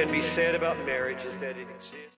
can be said about marriage is that it exists.